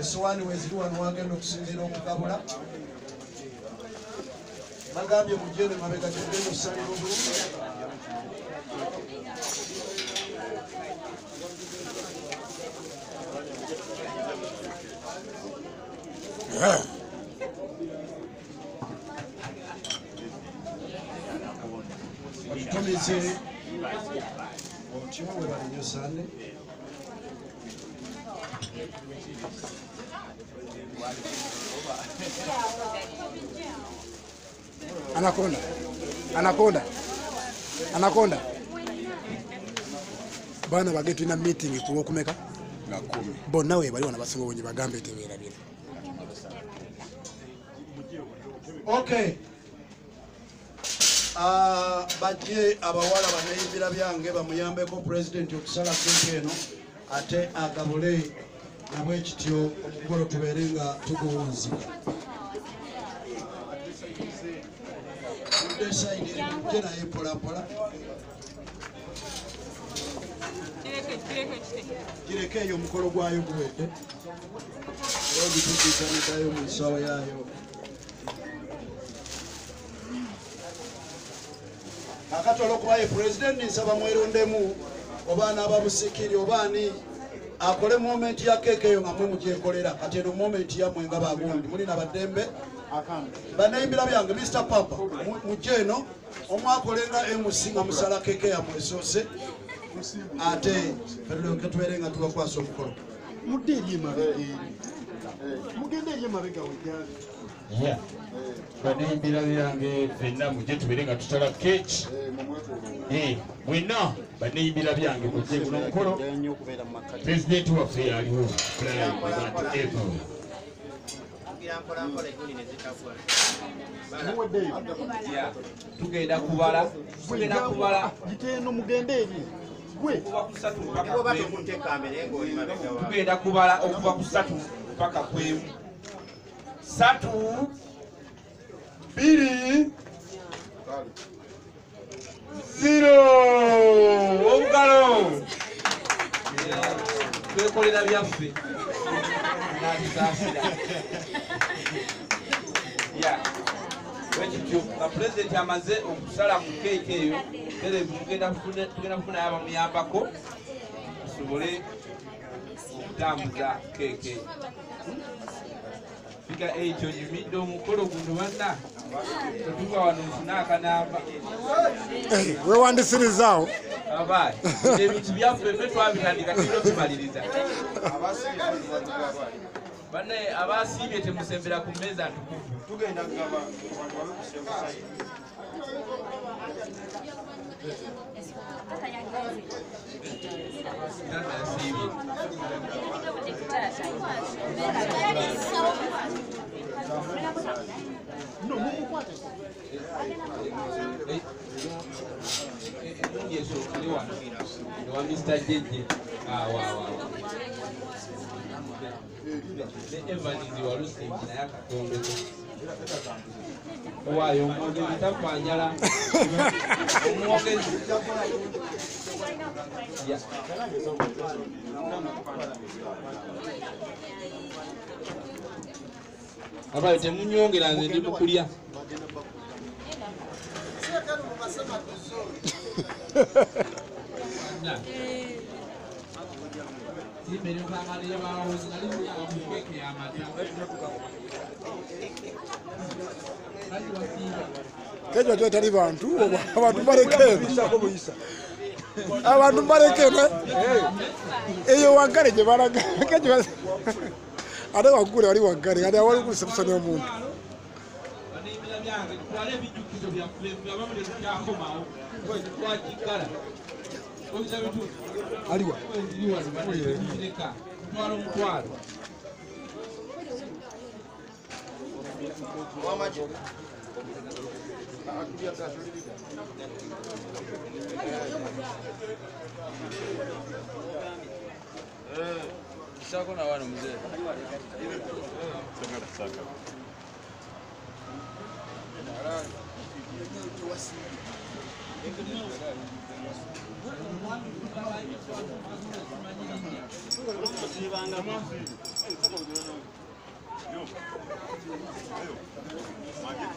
esowaani weziri wano wagenda okusinziira okugabula. Bagambye mujene mabega gyogenda osalira obulungi otumize otyo we balinyo sande anakonda anakonda anakonda baana bage tulina meeting ku lwokumeka bonna we bali wana basinga obungi bagambe tebeerabira okay. Ah, bajje abawala baneyimbira byange bamuyambeko pulezidenti okusala sente eno ate agabule nabwe kityo omukolo tubeere nga tuguwunzika. Mudde side eri, mujje naye mpolampola. Gireko eyo omukolo gwayo guwedde. Era ogitukiza neddayo mu nsawo yaayo. Kakati olwokuba ye pulezidenti nsaba mwerondemu obaana ababusikiri obaani akole momenti ya keeka eyo nga mwe mugyekolera. Kati eno momenti yammwe nga bagundi mulina baddembe. Banayimbira byange mr papa mu- mujje eno omwakolenga mc nga musala keeka yammwe esoose ate katuleke tubeere nga tubakwasa omukolo mudde eri emabega mugende eri emabega wejali ya baneyimbira byange fenna mujje tubeere nga tutala keeki Eh, mwenna baneyimbira byange mujje guno mukolo. Pulezidenti waffe evo tugenda kubala tugenda kubala. Giteeno mugende eri tugenda kubala okuva ku ssatu mpaka kwemu ssatu bbiri ziro obugalo twekolera byaffe bwekityo nga pulezidenti amaze okusala ku keeki eyo. Ere tugenda kufuna- tugenda kufunayo abamuyambako tusobole okutambuza keeki eyo fika ekyo nyumidde omukolo guno banna tetuva wano nfune akanamba wewandisirizaawo abayi ebintu byaffe ffe twabitandika tulina tumaliriza banne abasiibye temusembera ku mmeeza ntukuvu. Tugenda kugaba emundi esookere wano ewa mr jeje awawawa ne evans walusingi naye akatombeko waayo omwogezi tafanjala omwogezi Ya. Abayo temunyongera nze ndi mukulya kejo kyo tali bantu abantu balekene abantu balekene eyo waggale gye balaga kejo ate waggule wali waggale kati awali kulisa kusonya omuntu twala ebijjukizo byaffe abamu tetukyakomawo twakikala aliwa mutwalo mutwalo Thank you chako na wana mzee saka Yo, ayo, magi.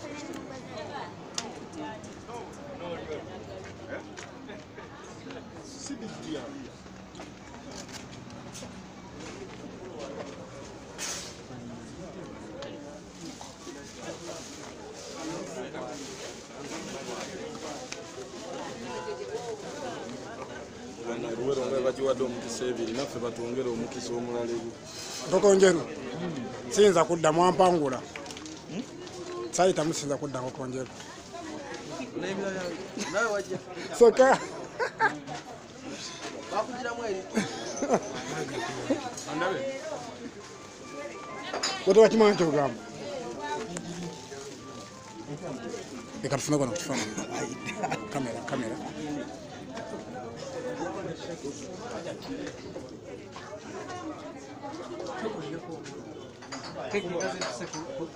Bakiwadde omukisa ebiri naffe batwongere omukisa omulala ebi nkokonjeru siyinza kudda mwampangula. Sayitamu siyinza kudda nkokonjeru soka. Weteba kimanyi kyogamba leka tufune kona kukifaananyi kamera kamera Как мне кажется, футбол.